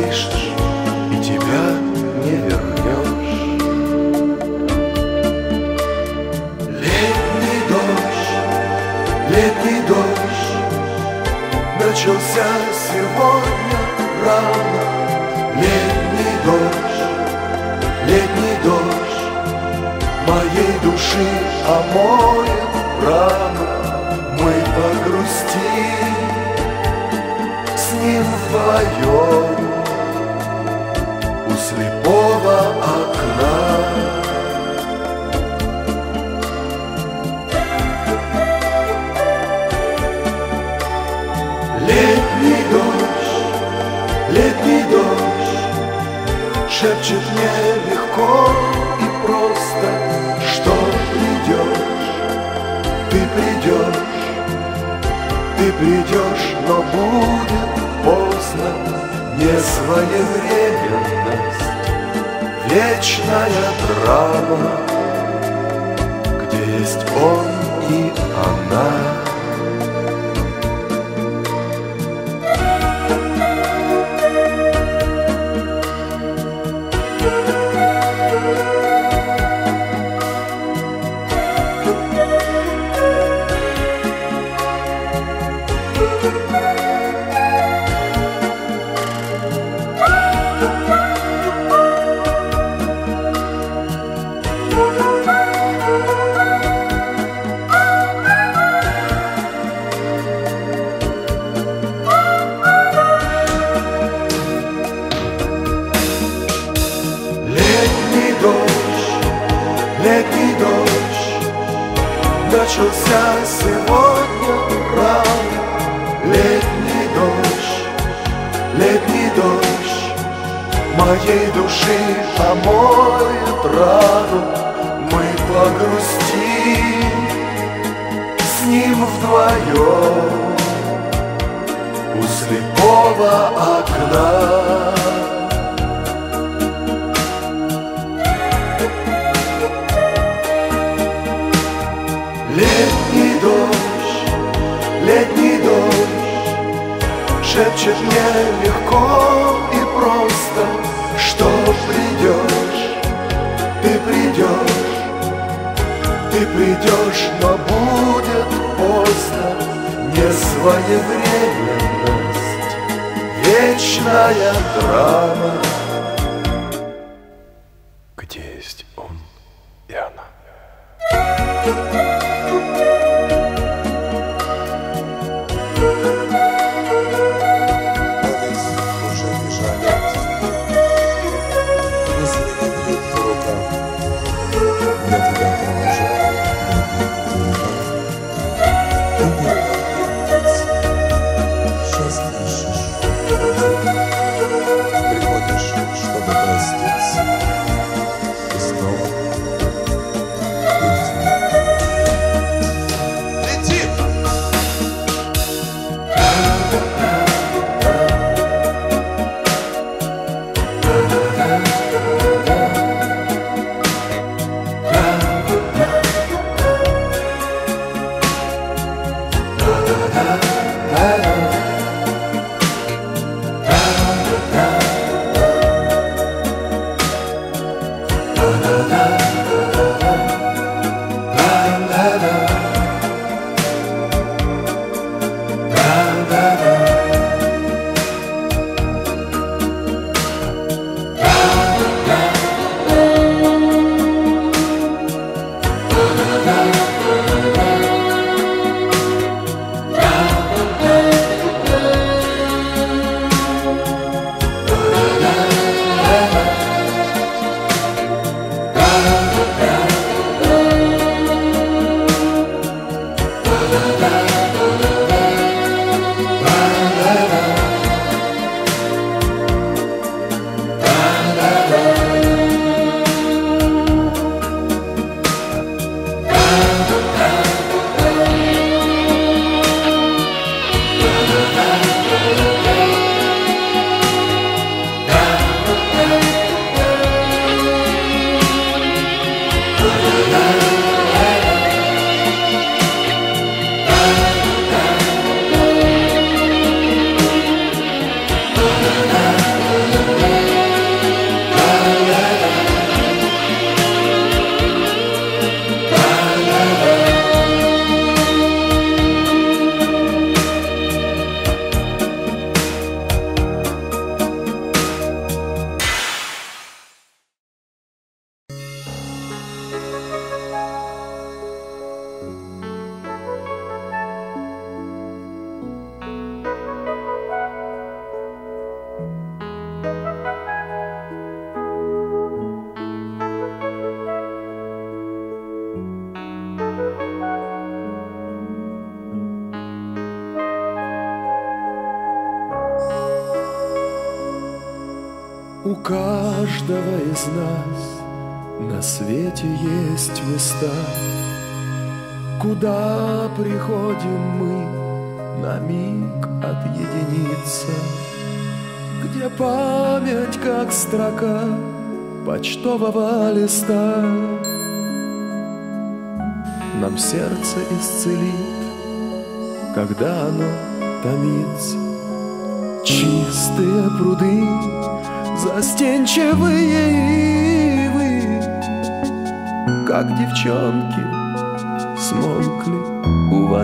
слышишь и тебя не вернешь. Летний дождь, летний дождь начался сегодня рано. Летний дождь, летний дождь моей души омоет рану. Мы погрустим с ним вдвоем Шепчет мне легко и просто Что придешь, ты придешь Ты придешь, но будет поздно. Не своевременность Вечная драма Где есть он и она Начался сегодня рано Летний дождь, летний дождь Моей души омоет рану Мы погрустим с ним вдвоем У слепого окна Значит мне легко и просто. Что придешь, ты придешь. Ты придешь, но будет поздно. Не своевременность. Вечная драма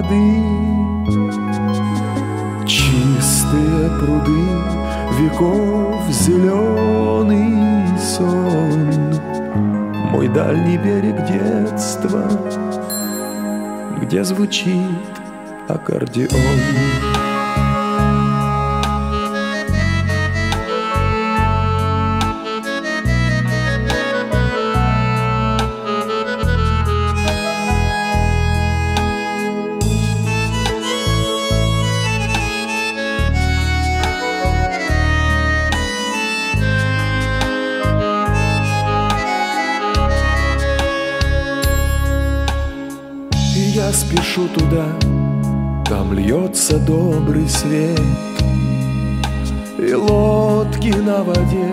воды. Чистые пруды веков зеленый сон, Мой дальний берег детства, где звучит аккордеон. Льется добрый свет, И лодки на воде,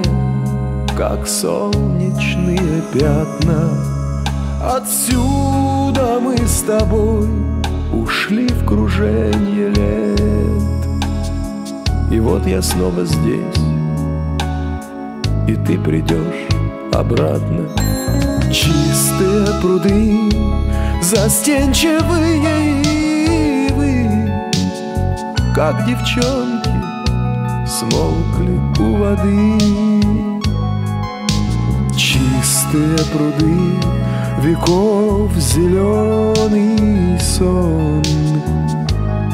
как солнечные пятна. Отсюда мы с тобой ушли в кружение лет. И вот я снова здесь И ты придешь обратно Чистые пруды Застенчивые ивы Как девчонки Смолкли у воды. Чистые пруды Веков зеленый сон.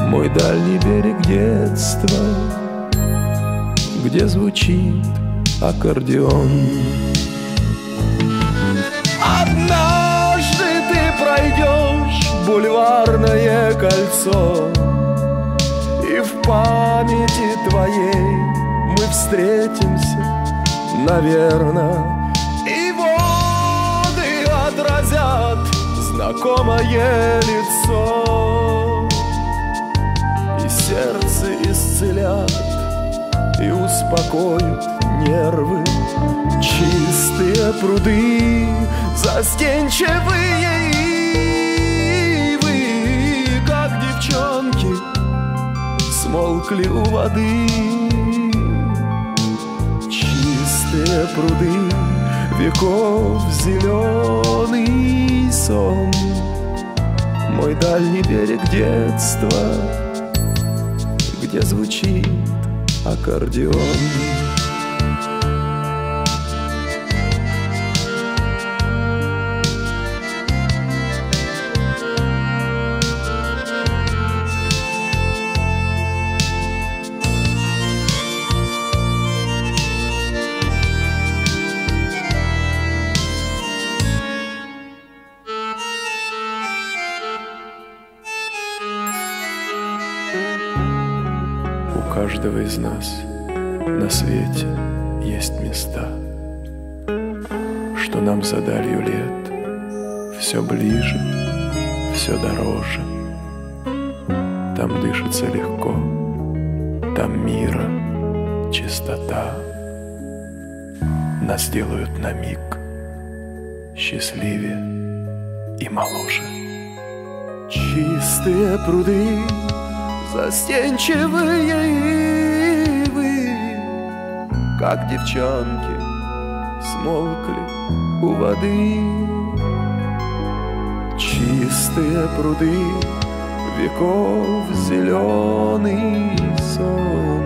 Мой дальний берег детства Где звучит аккордеон. Однажды ты пройдешь бульварное кольцо памяти твоей мы встретимся, наверное И воды отразят знакомое лицо. И сердце исцелят и успокоят нервы. Чистые пруды, застенчивые смолкли у воды. Чистые пруды, веков зеленый сон. Мой дальний берег детства, где звучит аккордеон все ближе, все дороже. Там дышится легко, там мира, чистота. Нас делают на миг счастливее и моложе. Чистые пруды Застенчивые ивы, как девчонки, смолкли у воды. Чистые пруды, веков зеленый сон,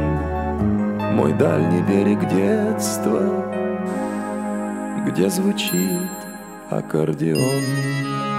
Мой дальний берег детства, где звучит аккордеон.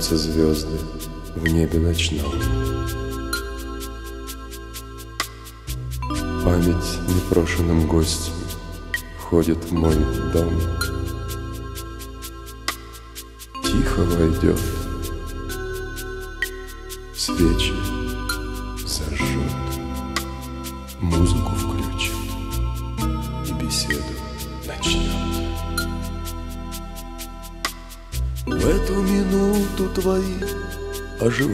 Зажигаются звезды в небе ночном. Память непрошенным гостем входит в мой дом. Тихо войдет,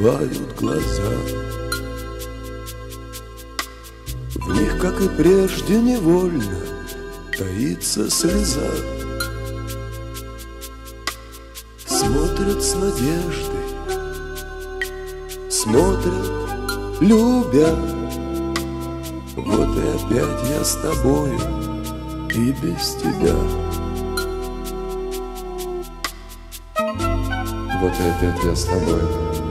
оживают глаза. В них, как и прежде, невольно таится слеза. Смотрят с надеждой, смотрят, любя. Вот и опять я с тобою и без тебя. Вот и опять я с тобой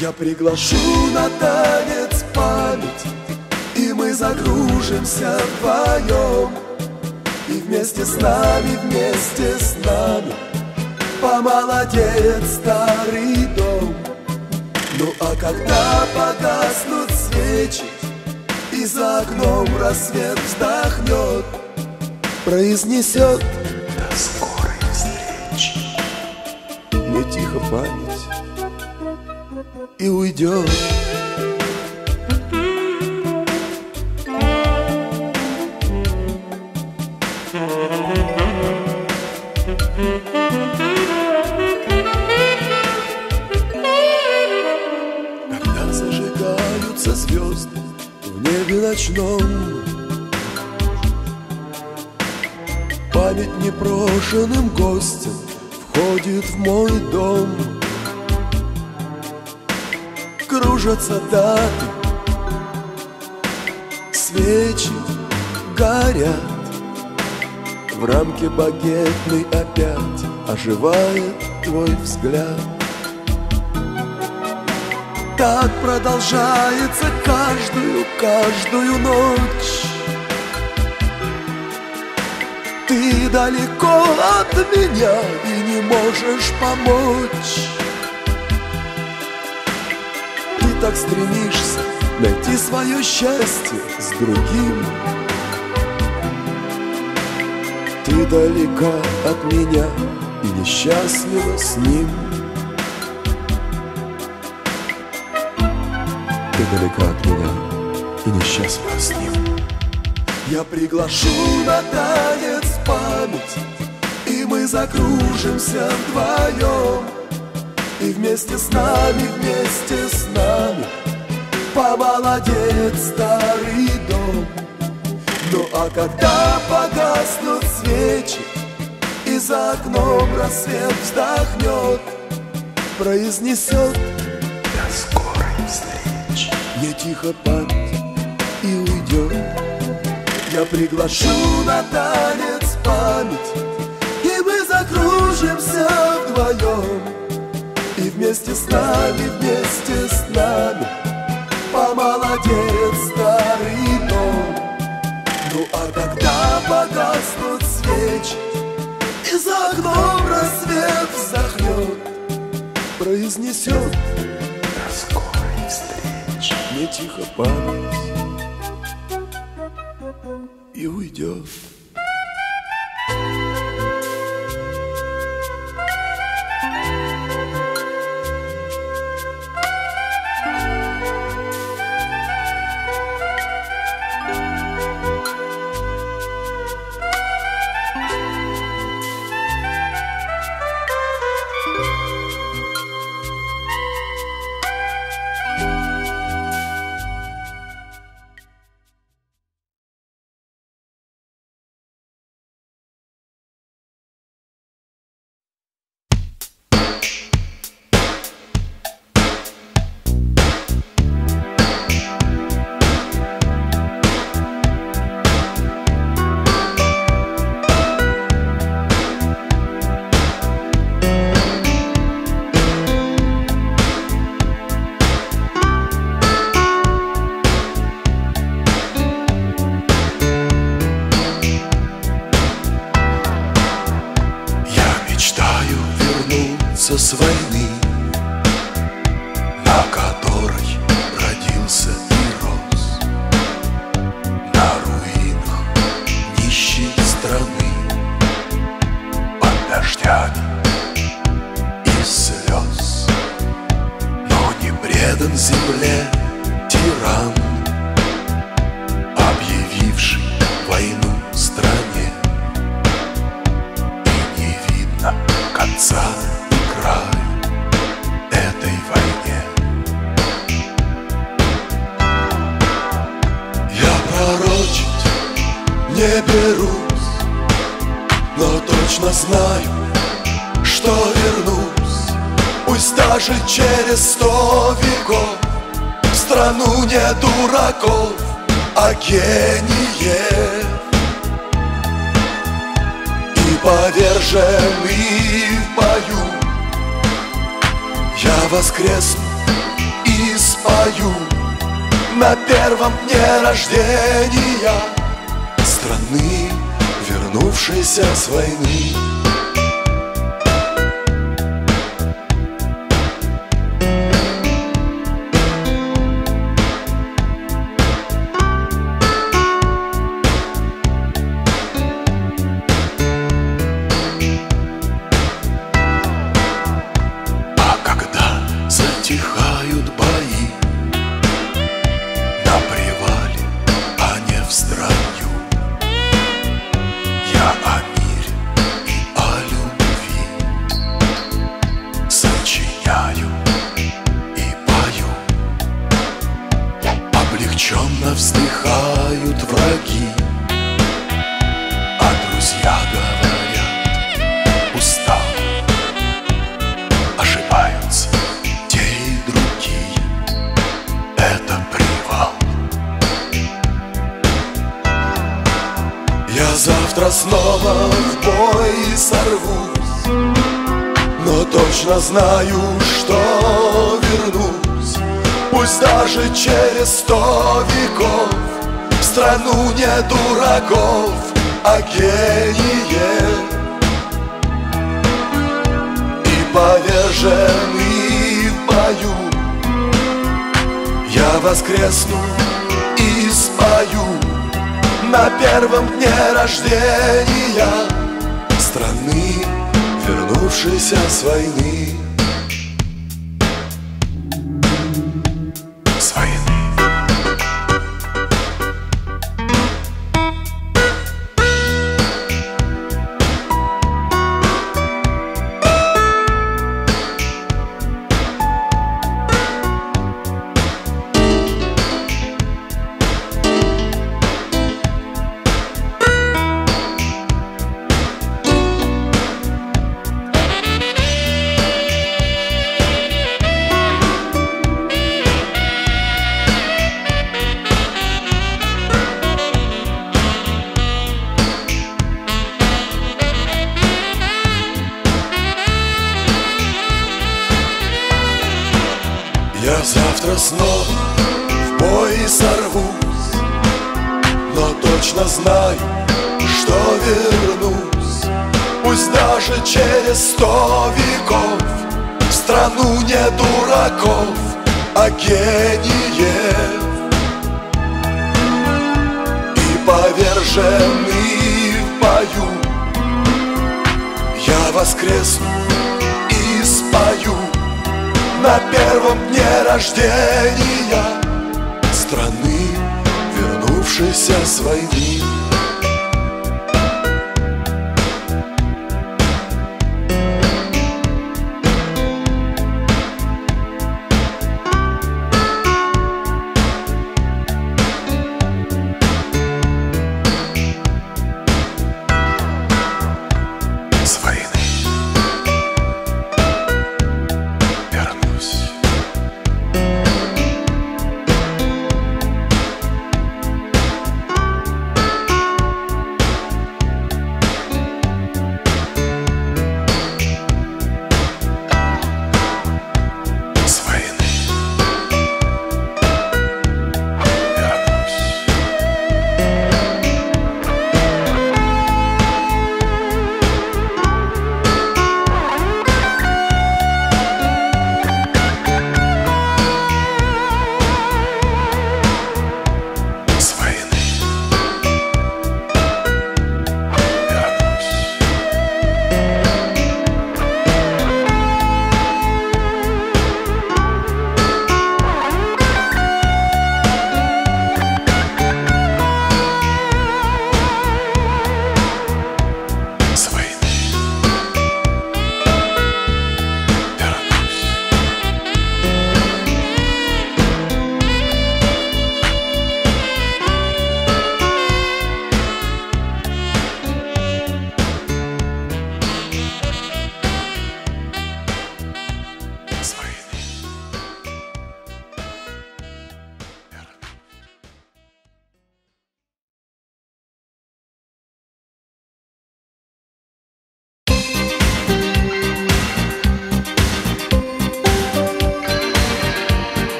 Я приглашу на танец память мы загружимся вдвоем. И вместе с нами, вместе с нами Помолодеет старый дом. Ну а когда погаснут свечи И за окном рассвет вздохнет Произнесет До скорой встречи Мне тихо память И уйдет Когда зажигаются звезды в небе ночном Память непрошенным гостем входит в мой дом Кружатся даты, свечи горят. В рамке багетной опять оживает твой взгляд. Так продолжается каждую, каждую ночь. Ты далеко от меня и не можешь помочь так стремишься найти свое счастье с другим. Ты далека от меня и несчастлива с ним. Ты далека от меня и несчастлива с ним. Я приглашу на танец память И мы закружимся вдвоем И вместе с нами, вместе с нами Помолодеет старый дом. Ну а когда погаснут свечи И за окном рассвет вздохнет Произнесет До скорой встречи. Мне тихо память и уйдет Я приглашу на танец память И мы закружимся вдвоем вместе с нами, вместе с нами. Помолодеет старый дом. Ну а когда погаснут свечи И за окном рассвет вздохнет Произнесет До скорой встречи мне тихо память. И уйдет.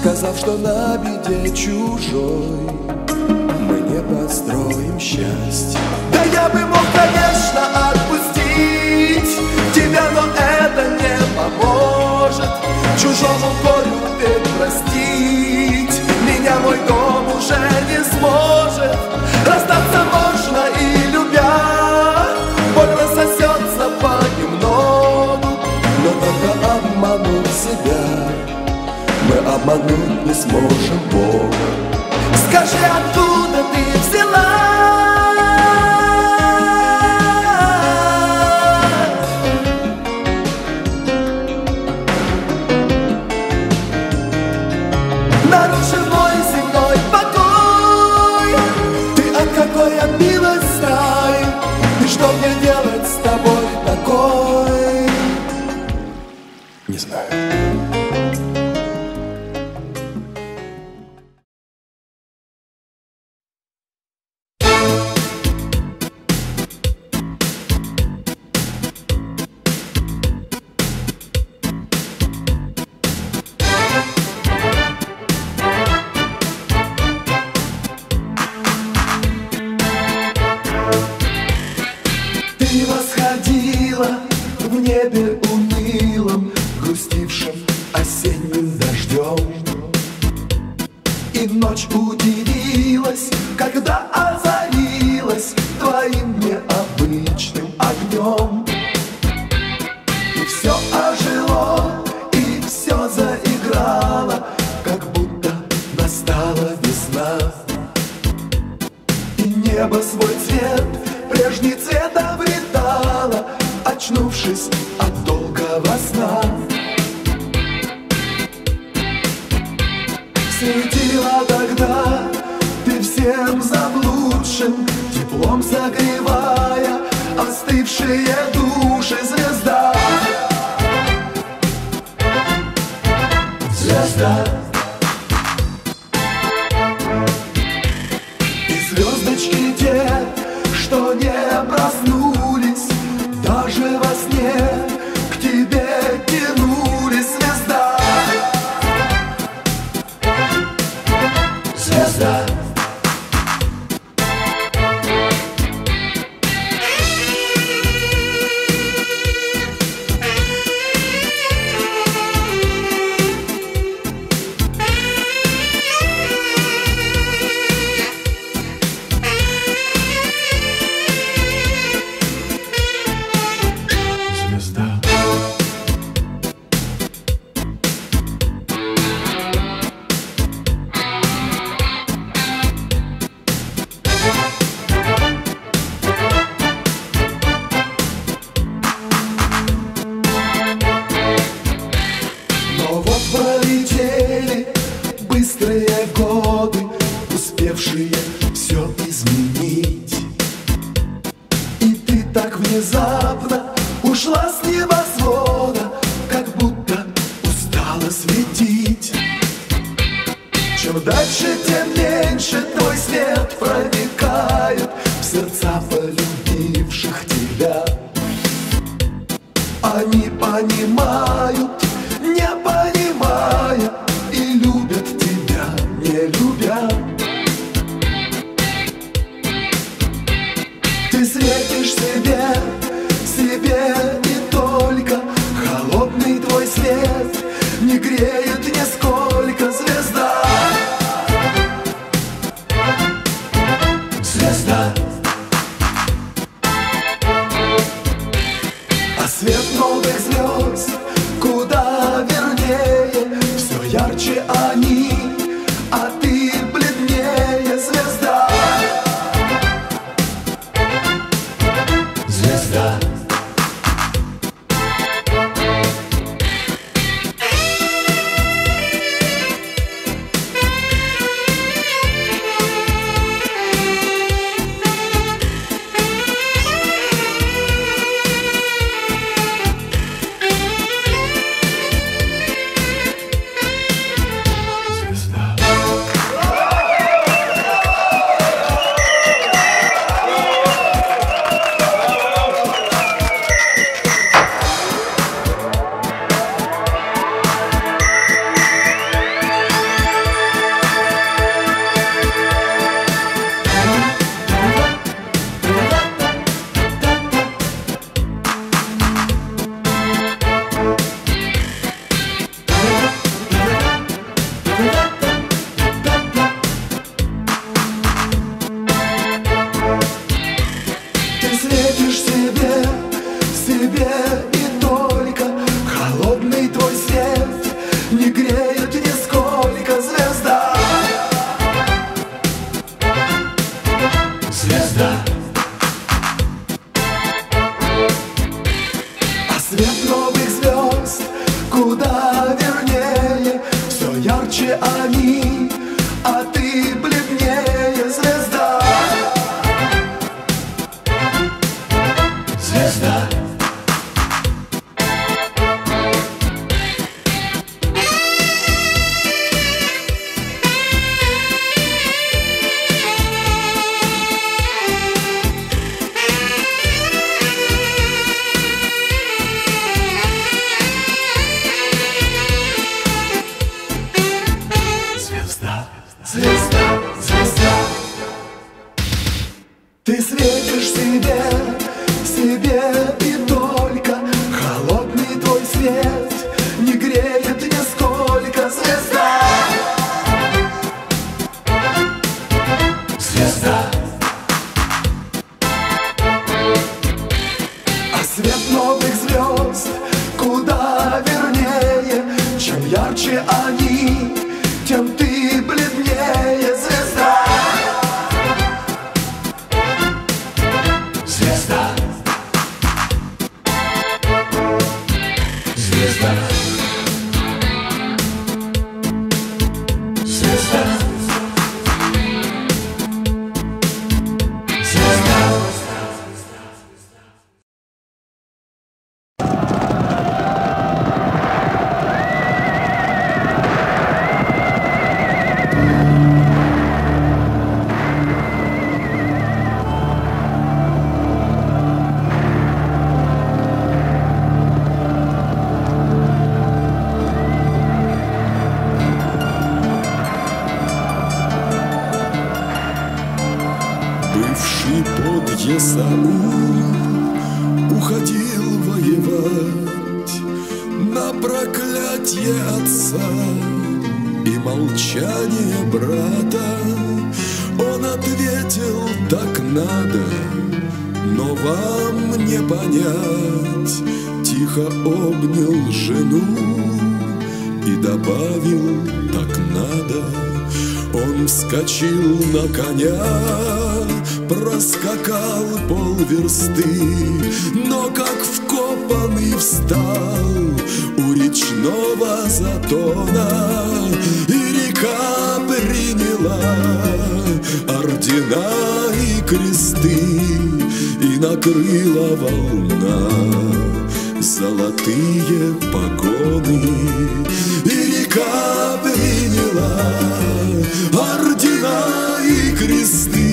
Сказав, что на беде чужой. Мы не построим счастье Да я бы мог, конечно, отпустить Тебя, но это не поможет. Чужому горю ты простить. Меня мой дом уже не сможет. обмануть не сможем Бога Скажи, откуда встал У речного затона И река приняла Ордена и кресты И накрыла волна Золотые погоны. И река приняла Ордена и кресты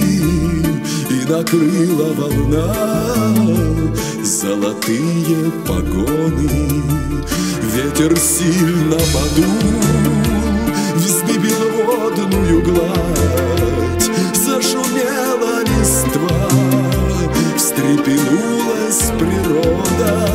И накрыла волна Золотые погоны Ветер сильно подул Вздыбил водную гладь Зашумела листва Встрепенулась природа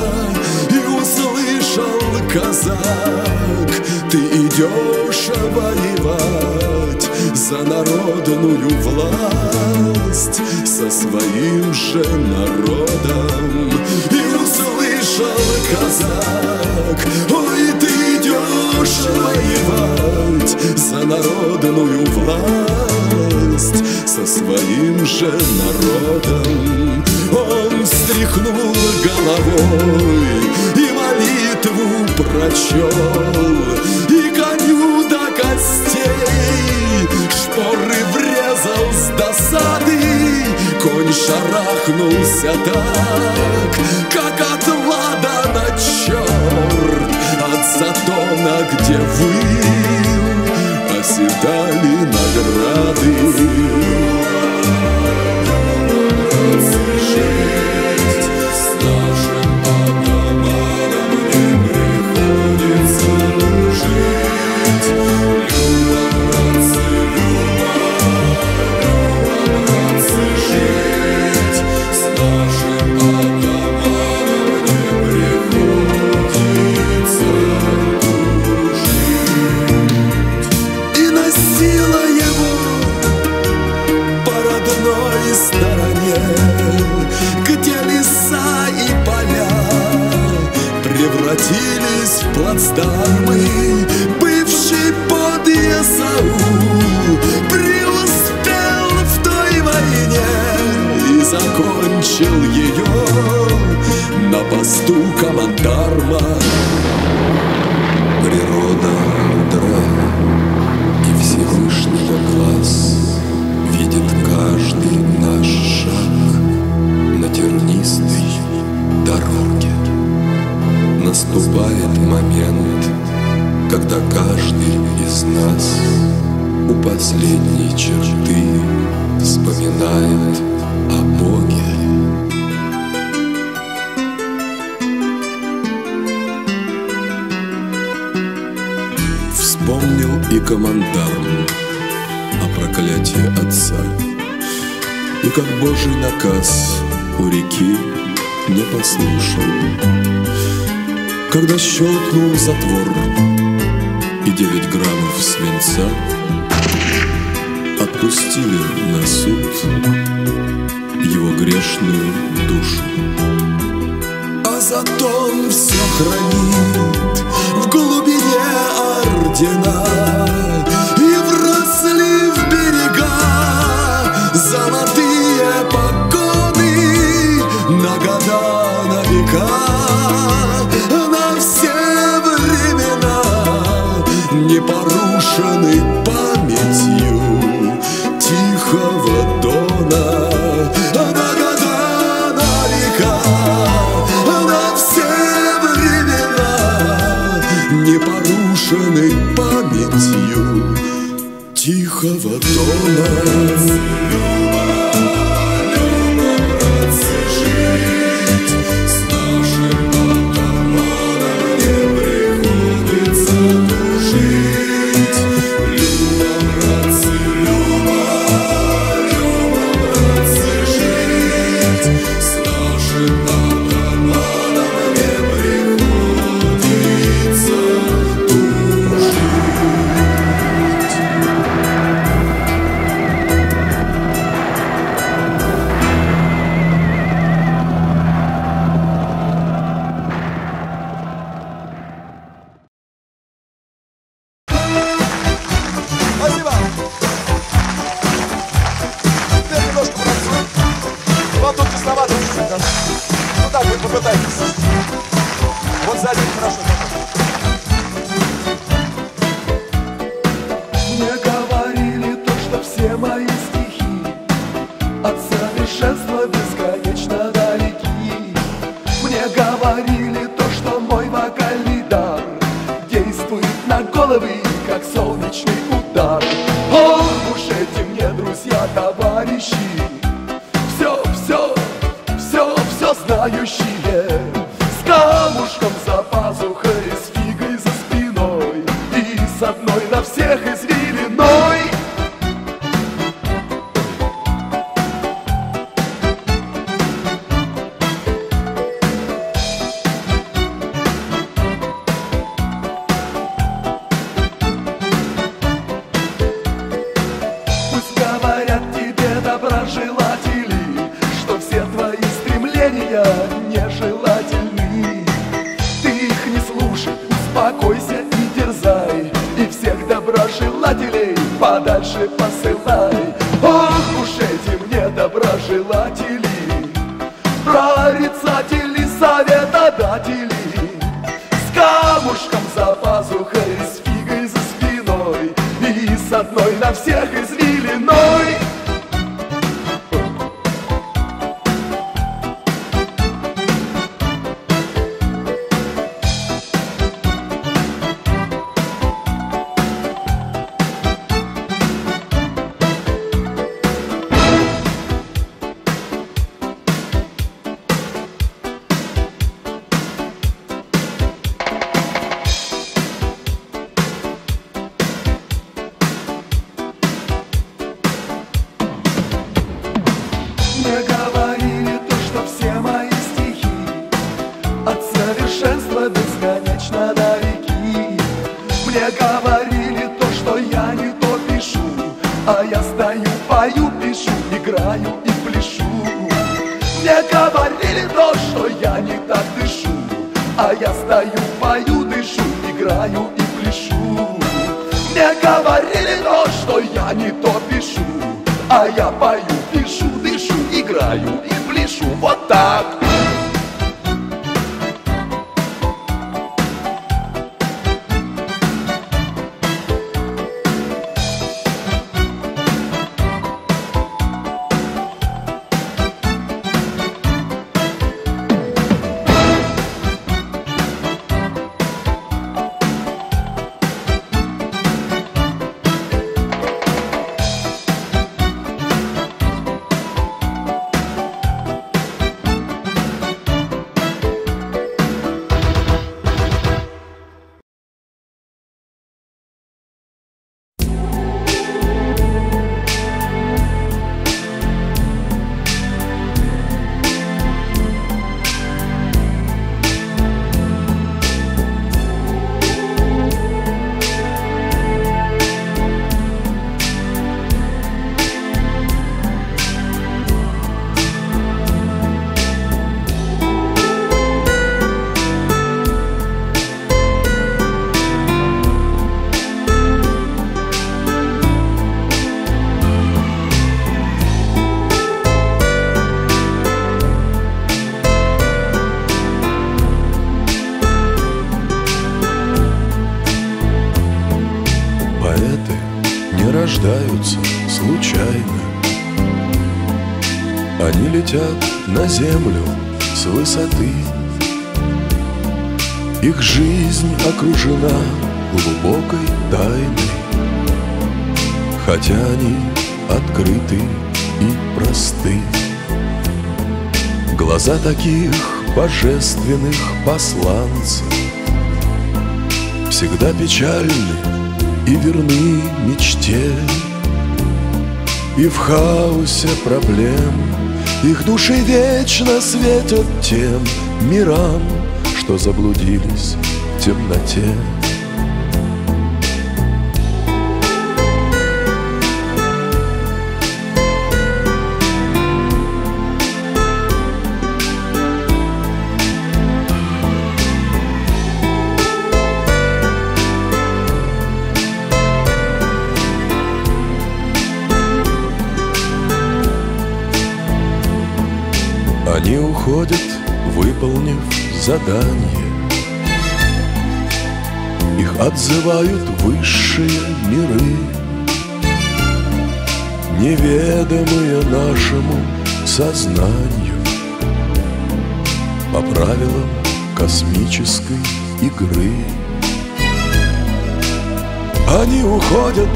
И услышал казак Ты идешь воевать За народную власть Со своим же народом. И услышал казак Ой, ты идешь воевать За народную власть Со своим же народом Он встряхнул головой И молитву прочел Шпоры врезал с досады. Конь шарахнулся так Как от Ладана черт. От затона, где выл Оседали награды. Жить с нашим звездами бывший под ЕСАУ преуспел в той войне и закончил ее на посту командарма. Природа мудра и Всевышнего глаз видит каждый наш шаг на тернистой дороге. Наступает момент, когда каждый из нас у последней черты вспоминает о Боге. Вспомнил и командарм о проклятии отца, И как Божий наказ у реки не послушал, Когда щелкнул затвор и девять граммов свинца Отпустили на суд его грешную душу. А зато он все хранит в глубине ордена И вросли в берега золотые погоны На года, на века, Непорушенный памятью совершенства бесконечно далеки Мне говорили то, что я не то пишу А я стою, пою, пишу, играю и пляшу. Мне говорили то, что я не так дышу А я стою, пою, дышу, играю и пляшу. Мне говорили то, что я не то пишу А я пою, пишу, дышу, играю и пляшу. Вот так летят на землю с высоты. Их жизнь окружена глубокой тайной Хотя они открыты и просты. Глаза таких божественных посланцев Всегда печальны и верны мечте. И в хаосе проблем Их души вечно светят тем мирам Что заблудились в темноте задание Их отзывают высшие миры Неведомые нашему сознанию По правилам космической игры. Они уходят,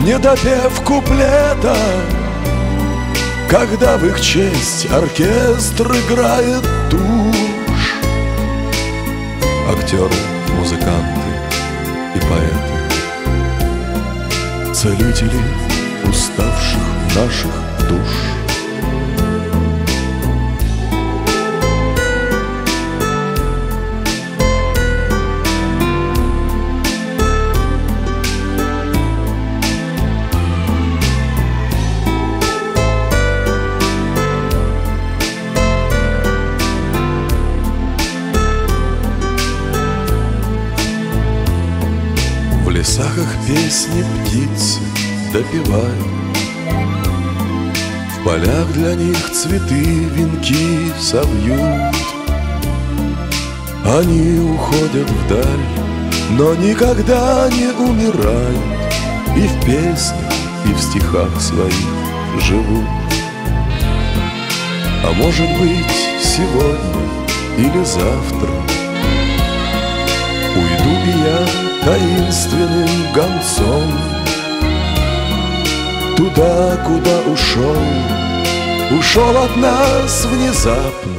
не допев куплета когда в их честь оркестр играет тушь Актеры, музыканты и поэты. Целители уставших наших душ песни птицы допевают. В полях для них цветы венки совьют Они уходят вдаль, но никогда не умирают. И в песнях, и в стихах своих живут. А может быть сегодня или завтра Уйду я таинственным гонцом. Туда, куда ушел, ушел от нас внезапно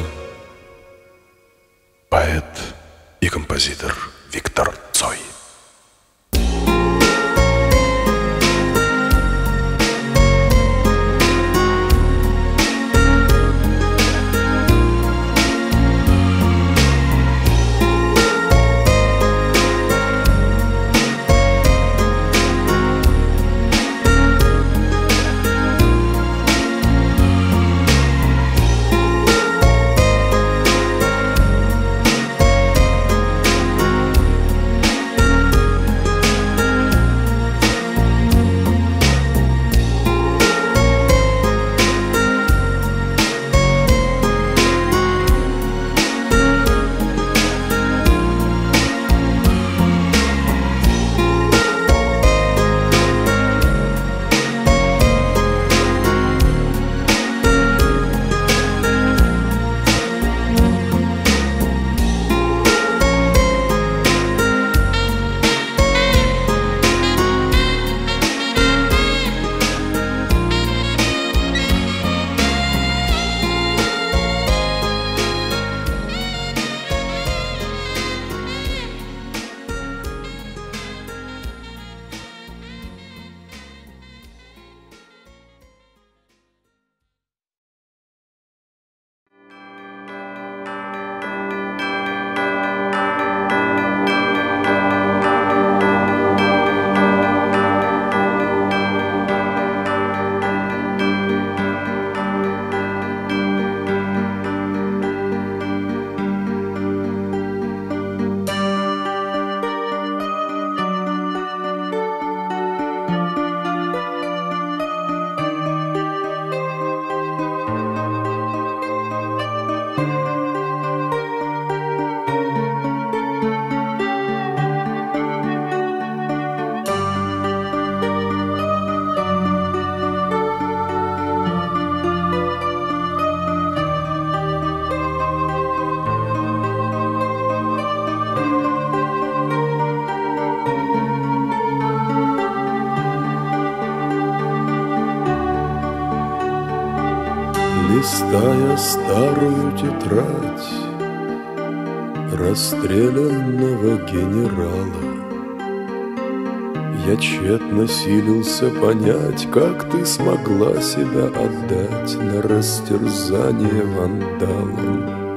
тщетно силился понять, Как ты смогла себя отдать На растерзание вандалам.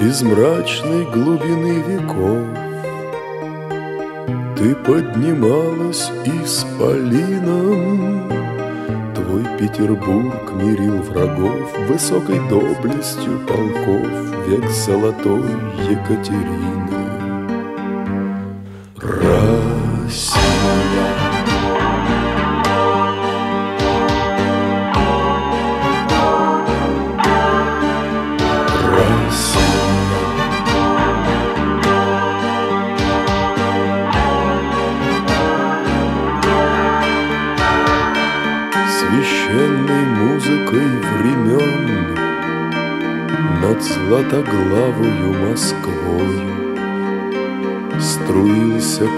Из мрачной глубины веков Ты поднималась исполином Твой Петербург мирил врагов Высокой доблестью полков. Век золотой Екатерины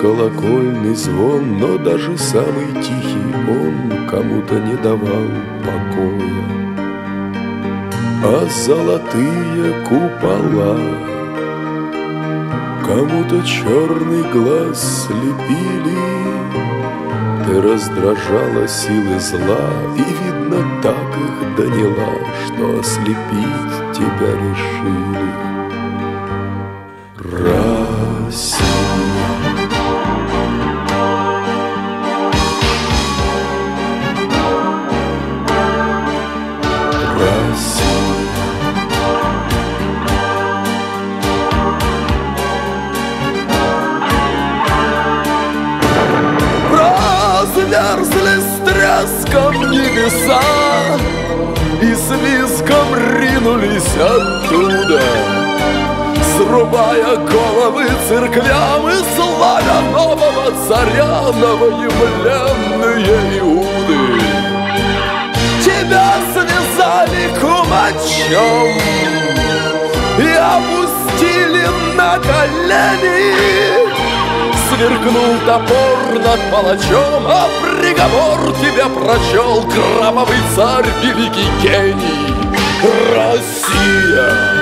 колокольный звон, но даже самый тихий он Кому-то не давал покоя. А золотые купола Кому-то черный глаз слепили ты раздражала силы зла И, видно, так их доняла Что ослепить тебя решили на колени. Сверкнул топор над палачом А приговор тебе прочел Кровавый царь, великий гений. Россия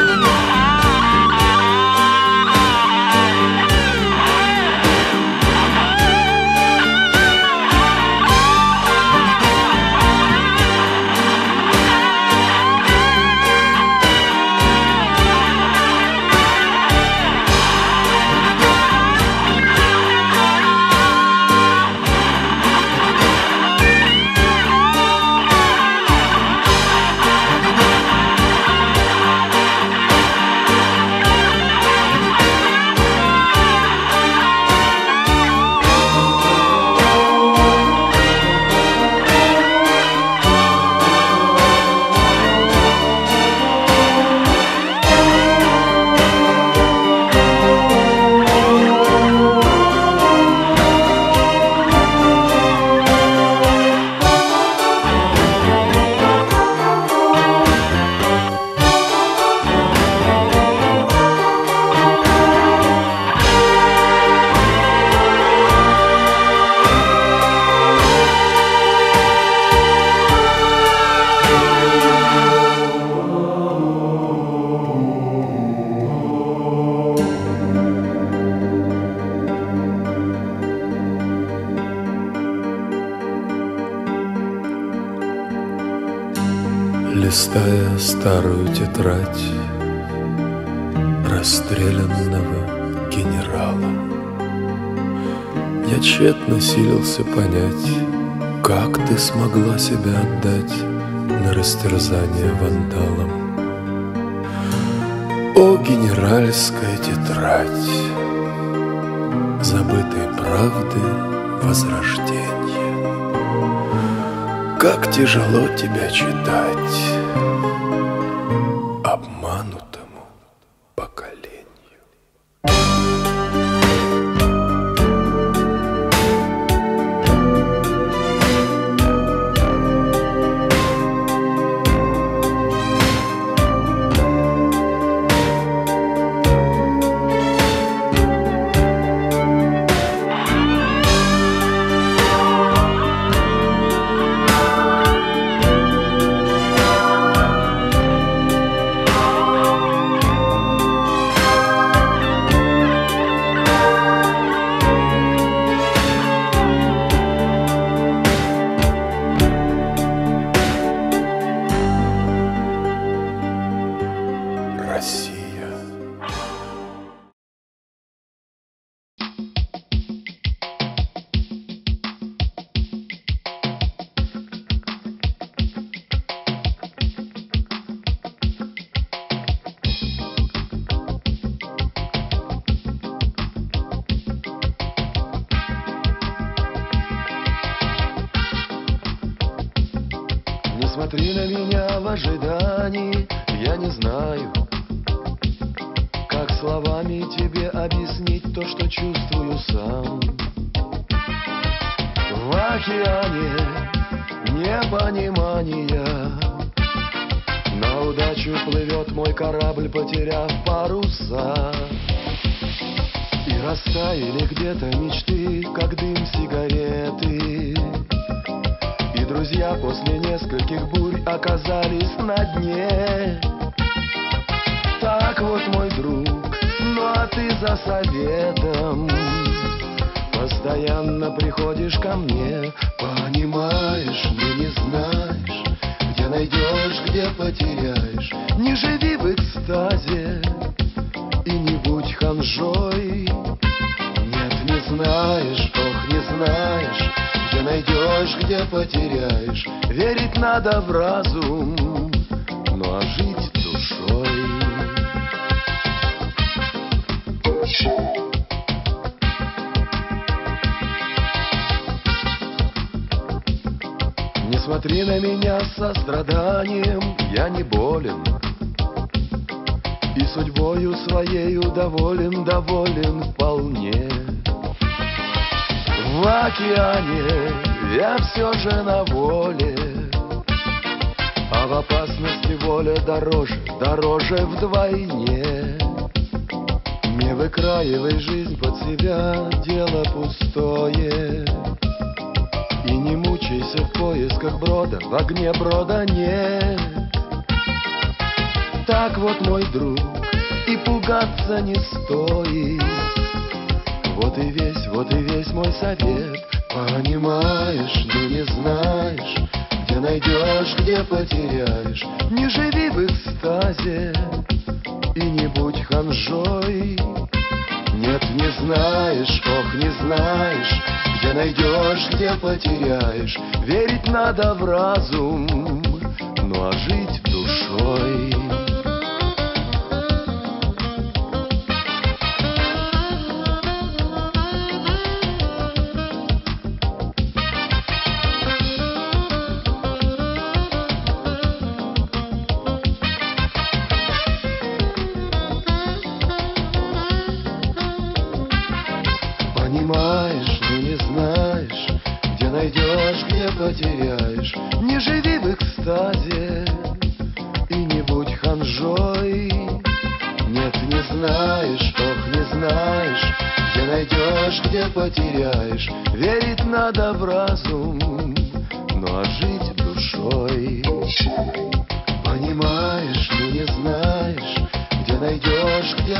понять Как ты смогла себя отдать На растерзание вандалам. О, генеральская тетрадь Забытой правды возрождения как тяжело тебя читать Ожиданий я не знаю, как словами тебе объяснить то, что чувствую сам. В океане непонимания на удачу плывет мой корабль, потеряв паруса. И растаяли где-то мечты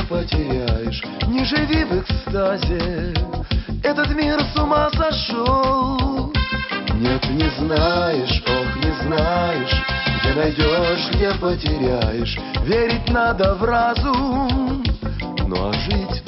потеряешь. Не живи в экстазе. Этот мир с ума сошел. Нет, не знаешь, ох, не знаешь Где найдешь, где потеряешь. Верить надо в разум. Ну а жить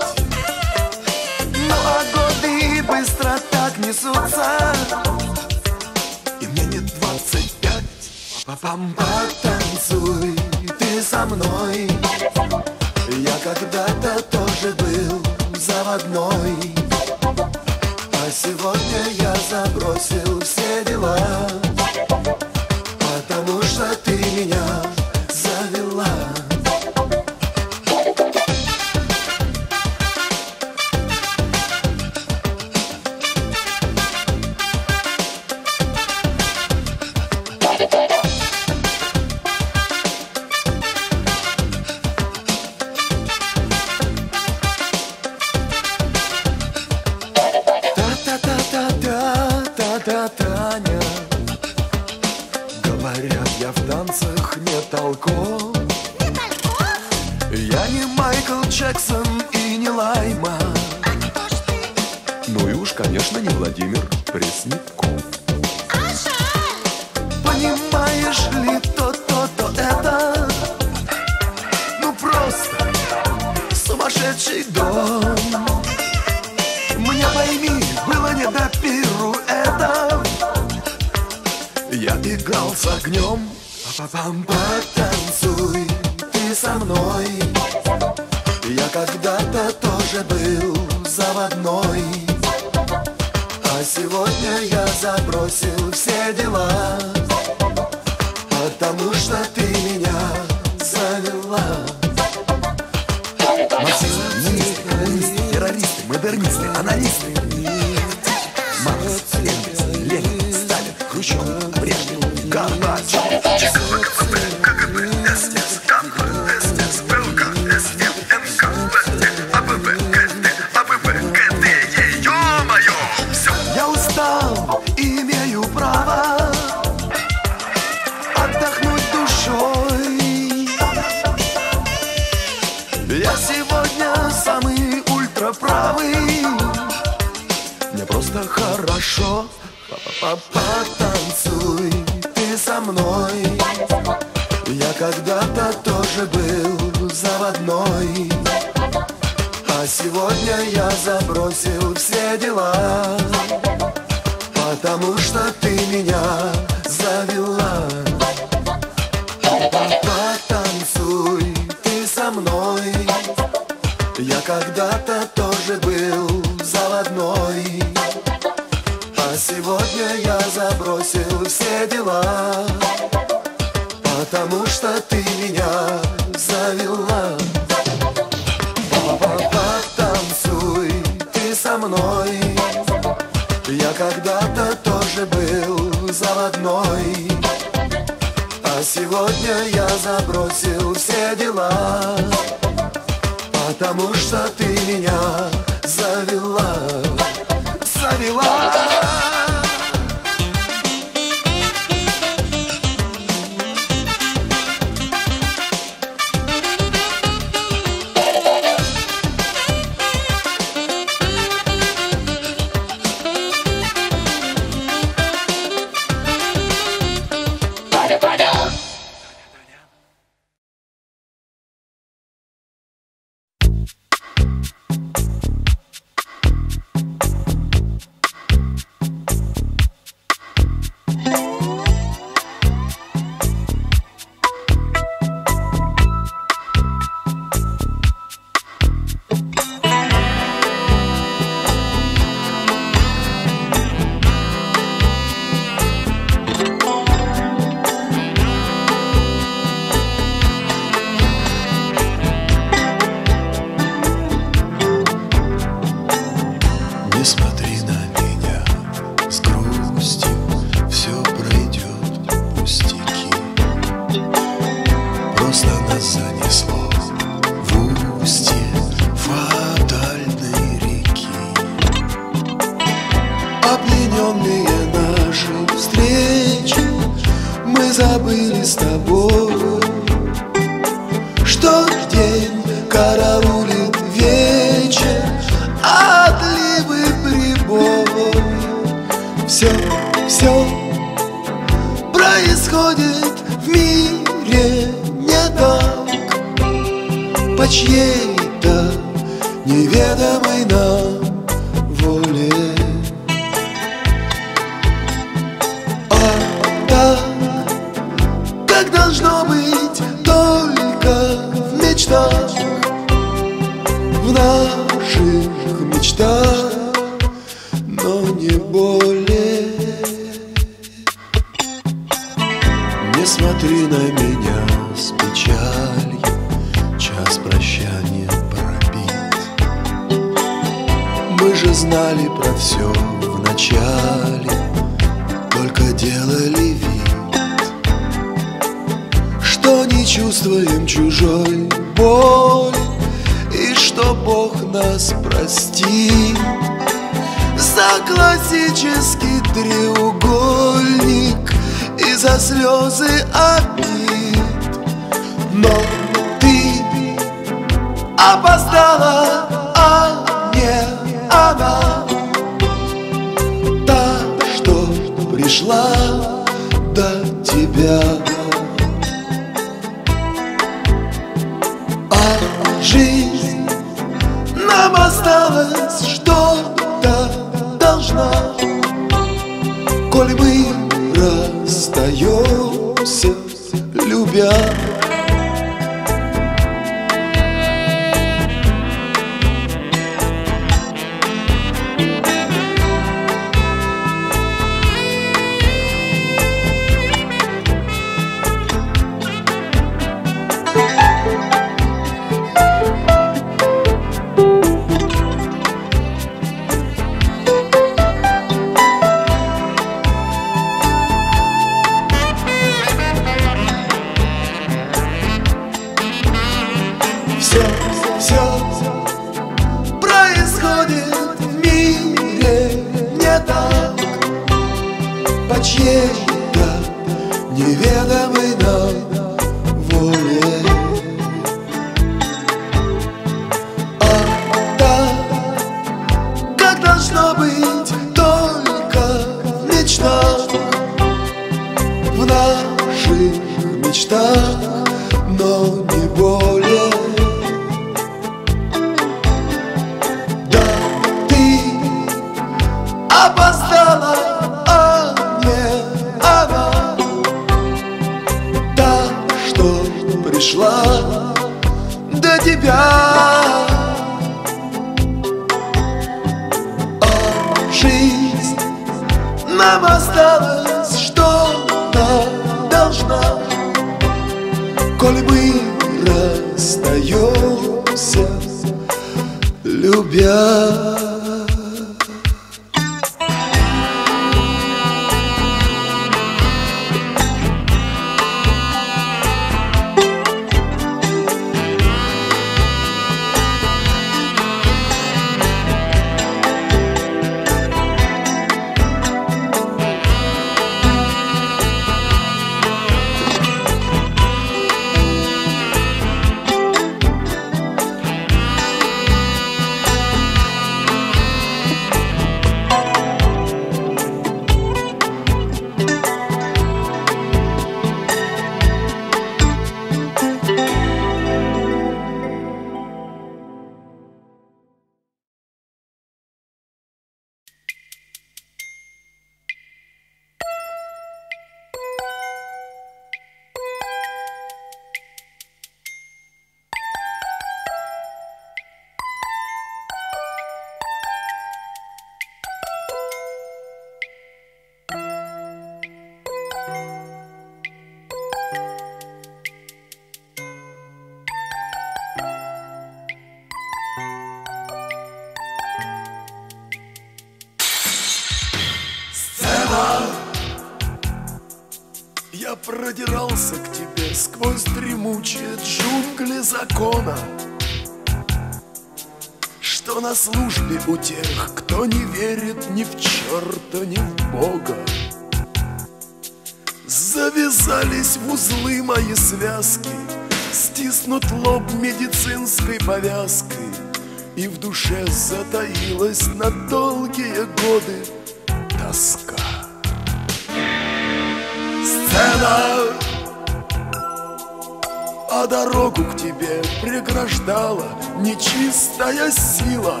гуляла нечистая сила.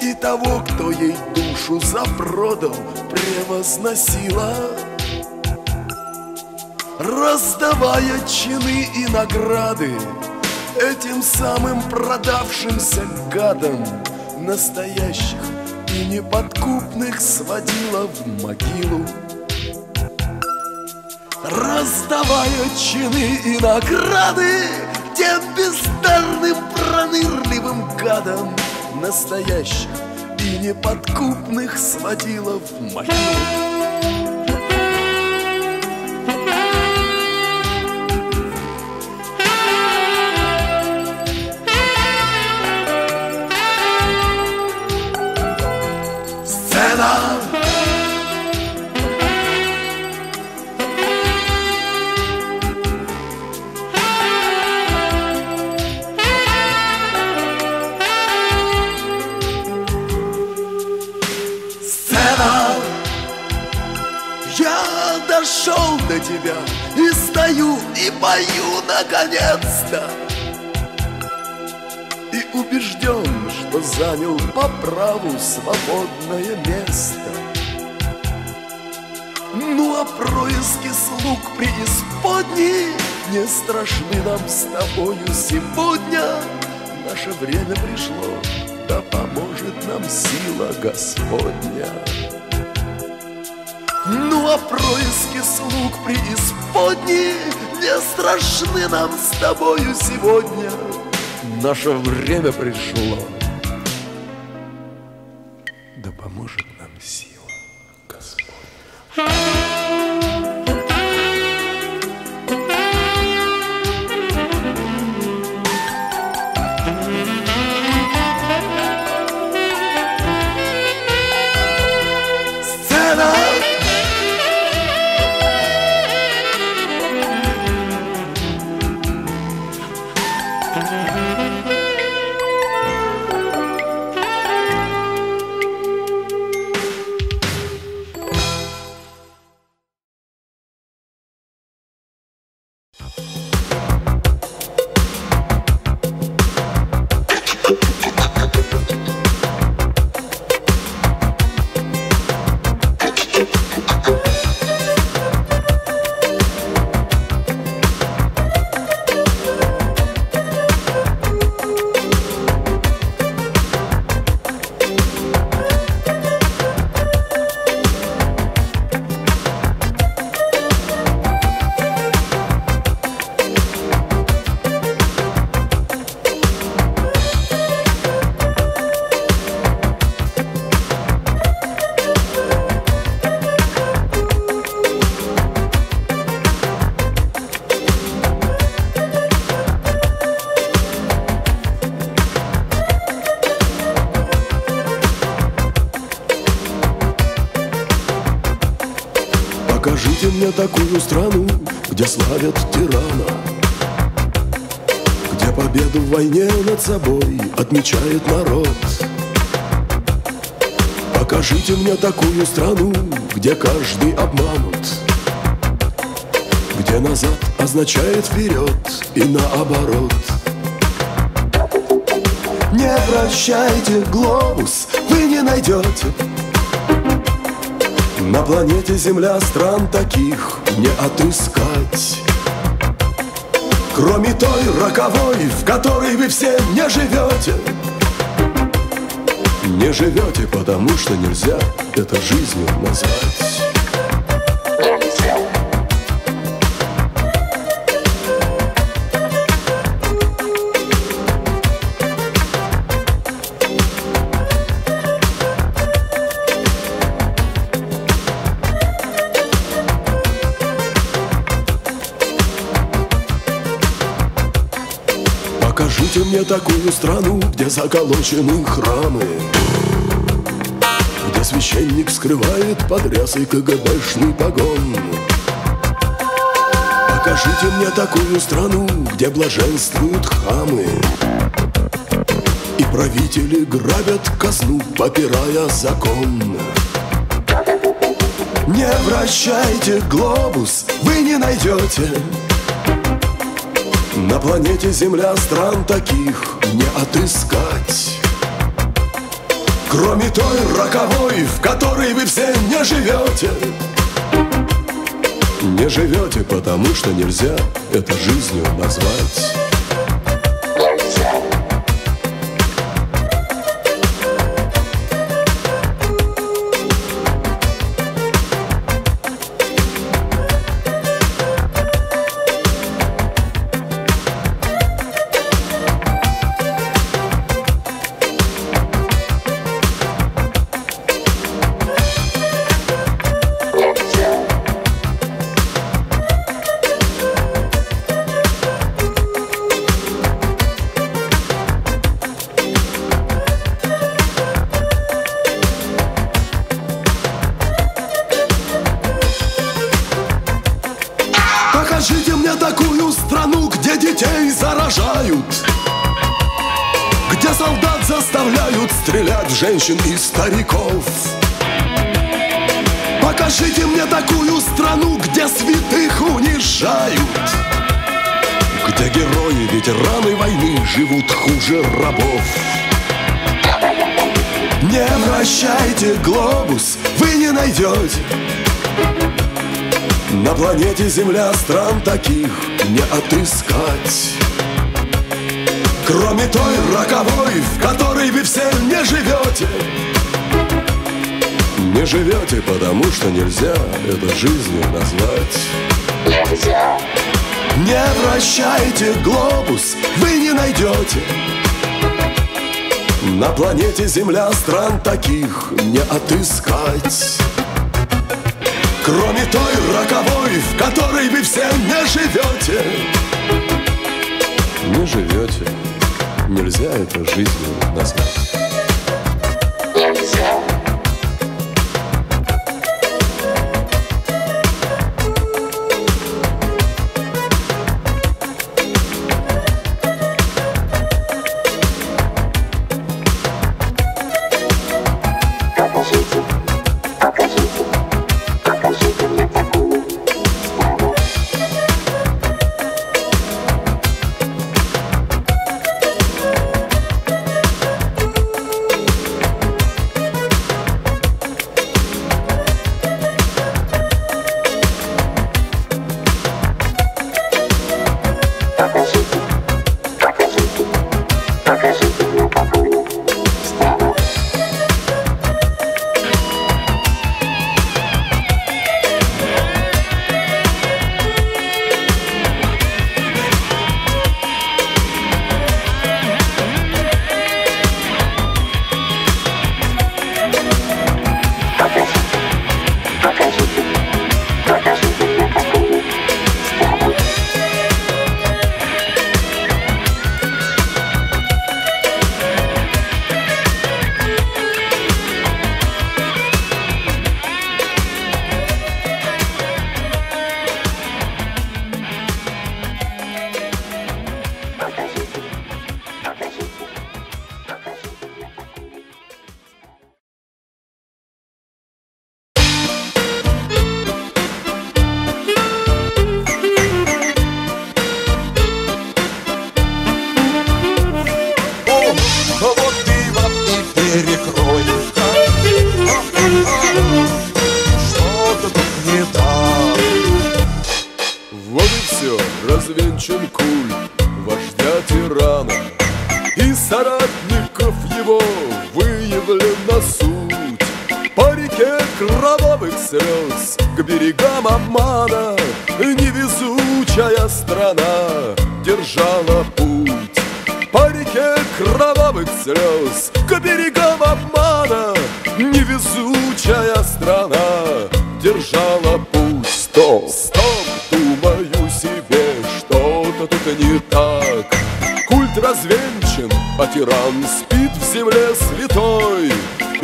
И того, кто ей душу за продал, превозносила. Раздавая чины и награды Этим самым продавшимся гадам Настоящих и неподкупных сводила в могилу. Раздавая чины и награды тем бездарным пронырливым гадом Настоящих и неподкупных сводила в могилу и пою наконец-то. И убежден, что занял по праву свободное место. Ну а происки слуг преисподней Не страшны нам с тобою сегодня. Наше время пришло, да поможет нам сила Господня. Ну а происки слуг преисподней не страшны нам с тобою сегодня. Наше время пришло, да поможет нам сила Господня Мне такую страну, где славят тирана Где победу в войне над собой отмечает народ. Покажите мне такую страну, где каждый обманут Где назад означает вперед и наоборот. Не прощайте глобус, вы не найдете на планете Земля стран таких не отыскать. Кроме той роковой, в которой вы все не живете. Не живете, потому что нельзя это жизнью назвать такую страну, где заколочены храмы. Где священник скрывает под рясой КГБшный погон. Покажите мне такую страну, где блаженствуют хамы. И правители грабят казну, попирая закон. Не вращайте глобус, вы не найдете на планете Земля стран таких не отыскать. Кроме той роковой, в которой вы все не живете. Не живете, потому что нельзя это жизнью назвать Глобус, вы не найдете. На планете Земля стран таких не отыскать. Кроме той роковой, в которой вы все не живете. Не живете, потому что нельзя это жизнью назвать. Не вращайте глобус, вы не найдете На планете Земля стран таких не отыскать. Кроме той роковой, в которой вы все не живете. Не живете, нельзя это жизнью назвать.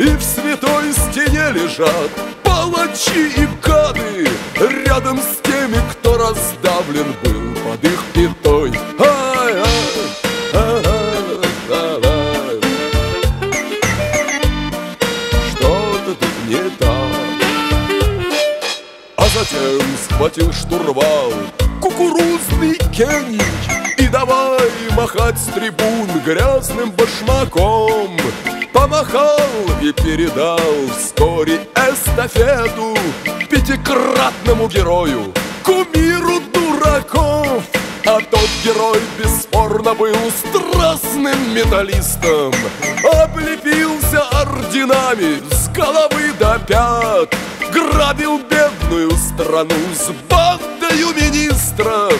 И в святой стене лежат палачи и гады. Рядом с теми, кто раздавлен был под их пятой. Что-то тут не так. А затем схватил штурвал кукурузный Кений. И давай махать с трибун грязным башмаком Помахал и передал вскоре эстафету Пятикратному герою, кумиру дураков. А тот герой бесспорно был страстным металлистом Облепился орденами с головы до пят Грабил бедную страну с бандою министров.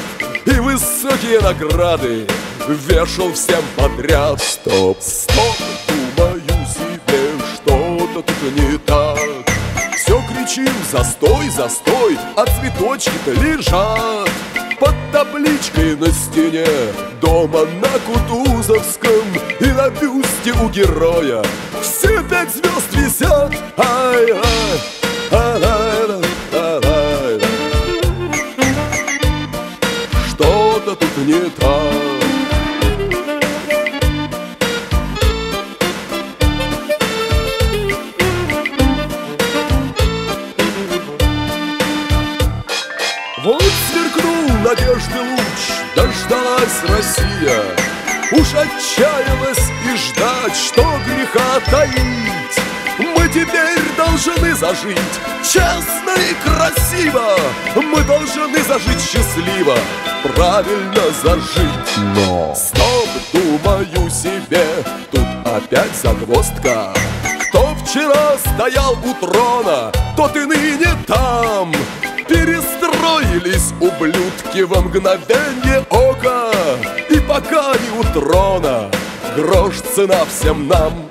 И высокие награды вешал всем подряд. Стоп, стоп, думаю себе, что-то тут не так все кричим «Застой, застой!», а цветочки-то лежат Под табличкой на стене Дома на Кутузовском И на бюсте у героя Все пять звезд висят ай-ай, ай-ай. Что-то тут не так надежды луч, дождалась Россия. Уж отчаялась и ждать, что греха таить. Мы теперь должны зажить честно и красиво. Мы должны зажить счастливо, правильно зажить. Но. Стоп, думаю себе, тут опять загвоздка. Кто вчера стоял у трона, тот и ныне там Перестроились ублюдки во мгновенье ока. И пока не у трона, грош цена всем нам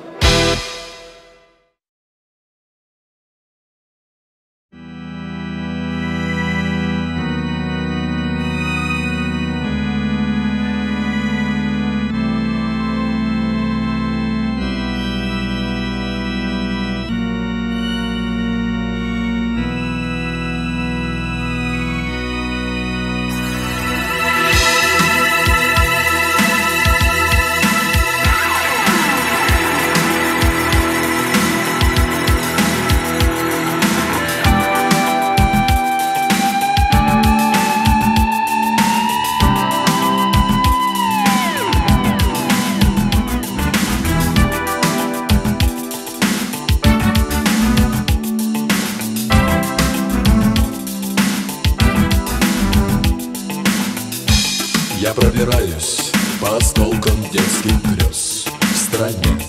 Стране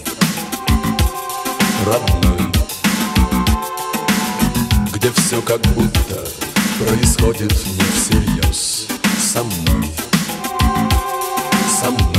родной. Где все как будто происходит не всерьез Со мной, со мной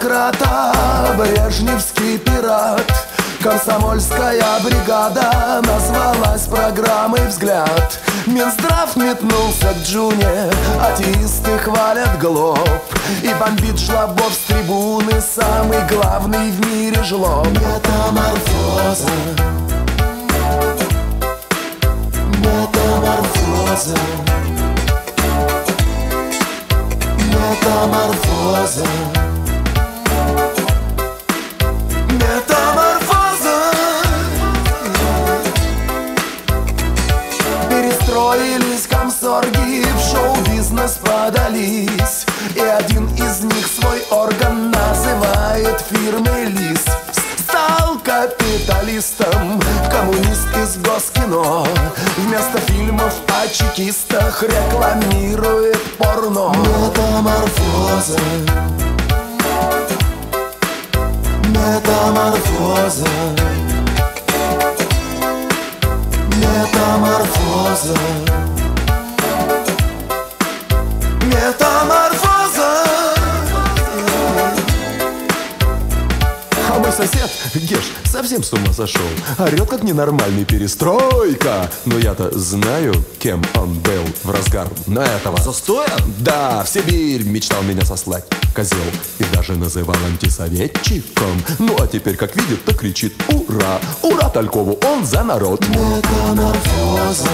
демократа Брежневский пират Комсомольская бригада Назвалась программой «Взгляд» Минздрав метнулся к Джуне Атеисты хвалят глоб. И бомбит жлобов с трибуны Самый главный в мире жлоб. Метаморфоза. Метаморфоза. Метаморфоза Комсорги В шоу-бизнес подались И один из них свой орган Называет фирмой ЛИС. Стал капиталистом Коммунист из Госкино Вместо фильмов о чекистах Рекламирует порно. Метаморфоза Метаморфоза Метаморфоза Метаморфоза А мой сосед, Геш, совсем с ума сошел. Орет как ненормальный перестройка. Но я-то знаю, кем он был в разгар. На этого Застоя? Да, в Сибирь мечтал меня сослать Козел. И даже называл антисоветчиком. Ну а теперь как видит, то кричит Ура! Ура Талькову, он за народ! Метаморфоза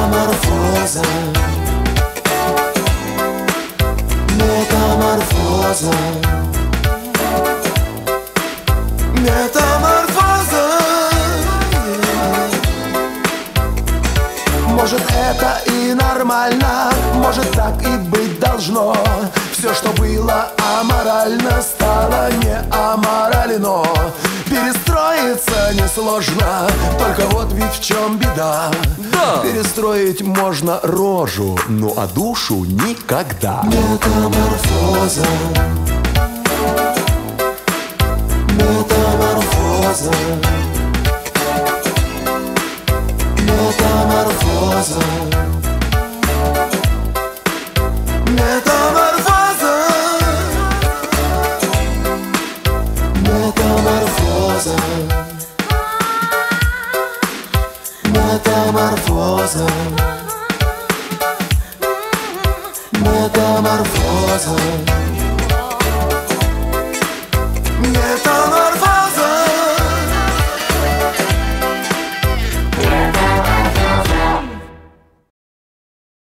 Метаморфоза. Метаморфоза. Метаморфоза. Может это и нормально Может так и быть должно. Все, что было аморально Стало не аморально Перестало это не сложно Только вот ведь в чем беда. Да. Перестроить можно рожу Ну а душу никогда. Метаморфоза. Метаморфоза. Метаморфоза nervosa Metamorfosa Metamorfosa